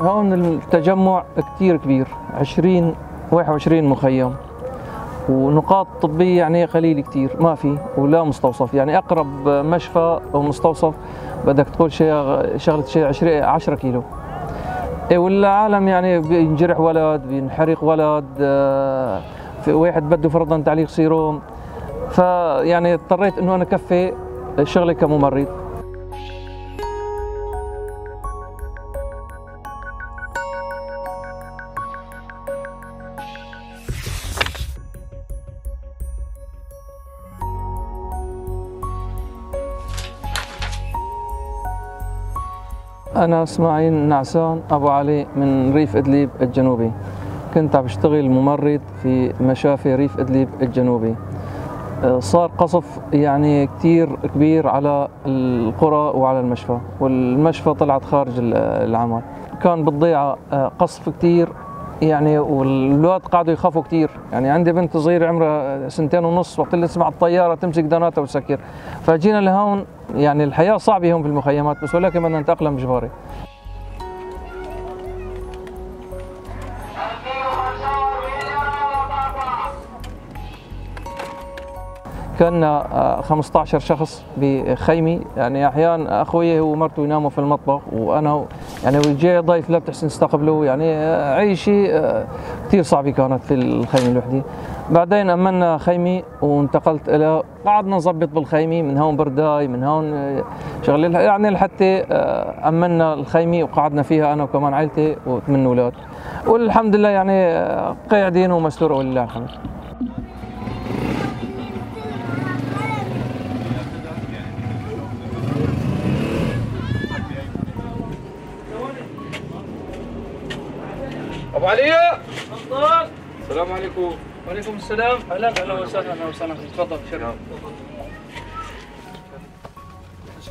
هون التجمع كثير كبير 20 21 مخيم. ونقاط طبية يعني قليل كثير ما في ولا مستوصف. يعني أقرب مشفى أو مستوصف بدك تقول شيء شغلة شيء 20 10 كيلو. إيه والعالم يعني بينجرح ولد بينحرق ولد آه، في واحد بده فرضا تعليق سيروم. فيعني اضطريت إنه أنا كفي شغلي كممرض. أنا إسماعيل نعسان أبو علي من ريف إدلب الجنوبي. كنت عم بشتغل ممرض في مشافي ريف إدلب الجنوبي. آه، صار قصف يعني كثير كبير على القرى وعلى المشفى والمشفى طلعت خارج العمل. كان بالضيعة آه، قصف كثير يعني والولاد قعدوا يخافوا كثير يعني عندي بنت صغيرة عمرها سنتين ونص وقت اللي تسمع الطيارة تمسك داناتها وتسكر. فجينا لهون يعني الحياة صعبة هون في المخيمات بس ولكن بدنا نتأقلم جباري كنا 15 آه، شخص بخيمي يعني أحيانا أخوي ومرته يناموا في المطبخ وأنا يعني وجاي ضيف لا بتحسن استقبله. يعني آه، عيشي آه، كثير صعبة كانت في الخيمة الوحدة. بعدين امنا خيمي وانتقلت إلى قعدنا نظبط بالخيمة من هون برداي من هون شغل يعني لحتى امنا الخيمة وقعدنا فيها أنا وكمان عائلتي وثمان أولاد. والحمد لله يعني قاعدين ومستور ولله الحمد. علي تفضل السلام عليكم. وعليكم السلام. أهلا أهلا وسهلا أهلا وسهلا. تفضل شرف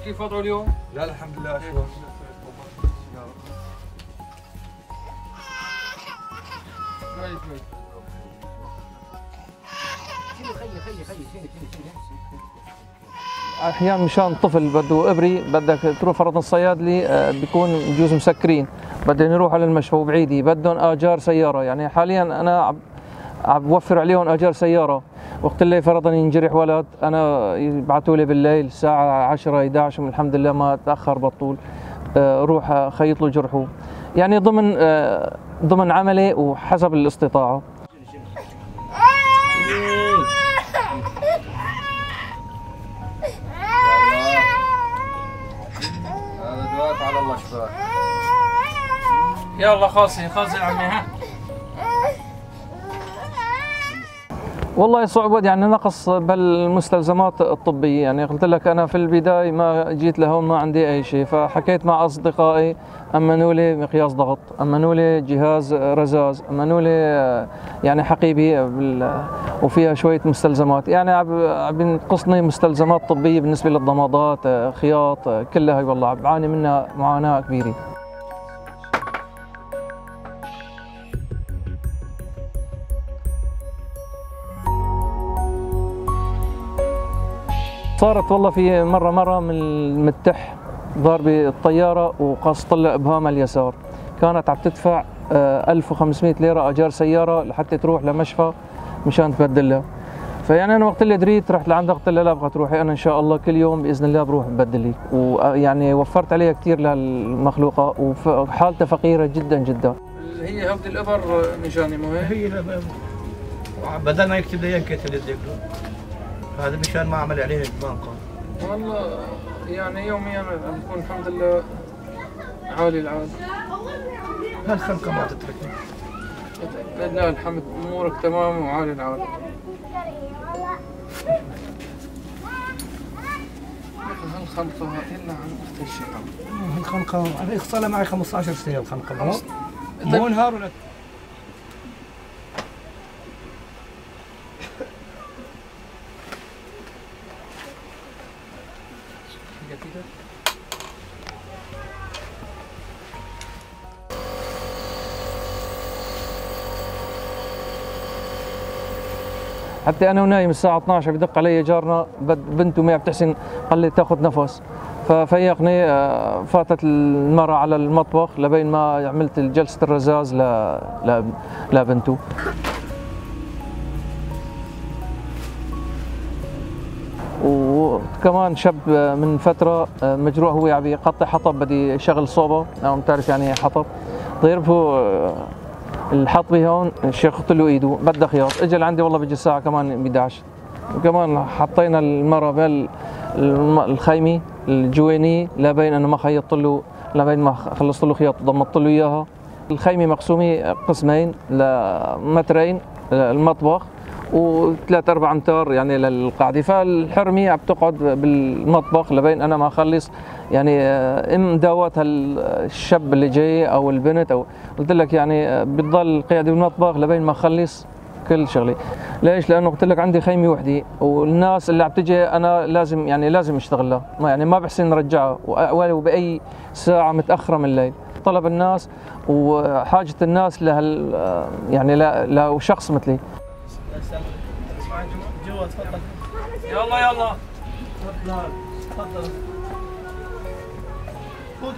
كيف وضعه اليوم؟ لا الحمد لله شو كويس كويس أحيانا مشان طفل بده إبري بدك تروح فرضا الصيادلي آه، بيكون بجوز مسكرين. بدهم يروحوا على المشفى وبعيدي بدهم آجار سيارة. يعني حاليا أنا عم بوفر عليهم آجار سيارة. وقت اللي فرضا ينجرح ولد أنا يبعثوا لي بالليل الساعة 10 11 الحمد لله ما تأخر بطول آه، روح خيط له جرحه. يعني ضمن آه، ضمن عملي وحسب الاستطاعة. على الله شفاك يلا خاصي خاصي عمي ها. والله صعوبات يعني نقص بالمستلزمات الطبية. يعني قلت لك أنا في البداية ما جيت لهون ما عندي أي شيء. فحكيت مع أصدقائي أمنوا لي مقياس ضغط أمنوا لي جهاز رزاز أمنوا لي يعني حقيبة وفيها شوية مستلزمات. يعني عم ينقصني مستلزمات طبية بالنسبة للضمادات خياط كلها والله بعاني منها معاناة كبيرة. صارت والله في مرة مرة من المتح ضارب الطيارة وقص طلع إبهام اليسار. كانت عم تدفع 1500 آه، ليرة أجار سيارة لحتى تروح لمشفى مشان تبدلها. فيعني أنا وقت اللي دريت رحت لعندها قلت لها لا أبغى تروحي أنا إن شاء الله كل يوم بإذن الله بروح ببدل لك. ويعني وفرت عليها كثير للمخلوقه وحالتها فقيرة جدا جدا. هي هبد الإبر مشاني مو هي بدل ما يكتب لي ينكتب لي هذا مشان ما عمل عليه البنقة والله يعني يوميا نكون الحمد لله عالي العال هالخنقة ما تتركني؟ لله الحمد أمورك تمام وعالي العال هالخنقة إلا عن أخت الشيطان؟ هالخنقة صار لها معي 15 سنة الخنقة مو نهار ولا حتى أنا ونايم الساعة 12 بدق علي جارنا بنته ما بتحسن قال لي تأخذ نفس ففيقني آه، فاتت المرة على المطبخ لبين ما عملت جلسة الرزاز. لبنته وكمان شاب من فترة مجروح هو عم يقطع حطب بدي يشغل صوبة. أو بتعرف يعني حطب. ضربه الحطبي هون الشيخ قلت له إيده بدها خياط. اجى لعندي والله بيجي الساعة كمان 11 وكمان حطينا المرة بال الم- الخيمة الجوينية لبين إنه ما خيطت له لبين ما خلصت له خياط ضمطت له إياها. الخيمة مقسومة قسمين لمترين المطبخ وثلاث أربع أمتار يعني للقاعده فالحرمه عم تقعد بالمطبخ لبين أنا ما اخلص يعني آه، إم داوات هالشاب اللي جاي أو البنت أو قلت لك يعني آه، بتضل قاعدة بالمطبخ لبين ما اخلص كل شغلي ليش؟ لأنه قلت لك عندي خيمة وحدة والناس اللي عم تجي أنا لازم يعني لازم اشتغل لها ما يعني ما بحسن نرجعها ولو باي ساعة متأخرة من الليل. طلب الناس وحاجة الناس لهال آه، يعني لشخص مثلي. جوا تفضل يلا يلا. تفضل تفضل خذ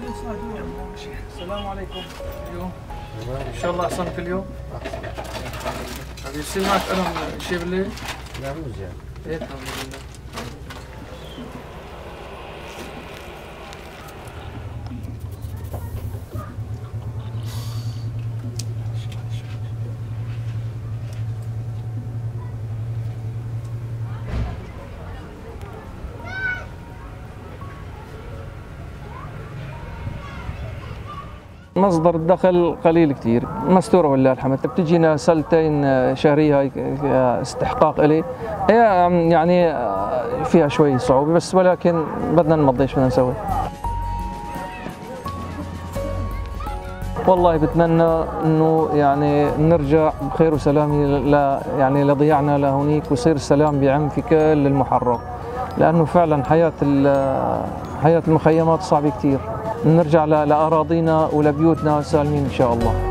السلام عليكم. اليوم إن شاء الله احسنت اليوم. هذه يصير معك الم شيء بالليل؟ لا مو زين إيه الحمد لله. مصدر الدخل قليل كثير مستورة والله الحمد بتجينا سلتين آه، شهرية آه، استحقاق إلي. يعني آه، فيها شوي صعوبة بس ولكن بدنا نمضي إيش بدنا نسوي؟ والله بتمنى إنه يعني نرجع بخير وسلام ل يعني لضياعنا لهونيك ويصير السلام بيعم في كل المحرر لأنه فعلا حياة حياة المخيمات صعبة كثير نرجع لأراضينا ولبيوتنا سالمين إن شاء الله.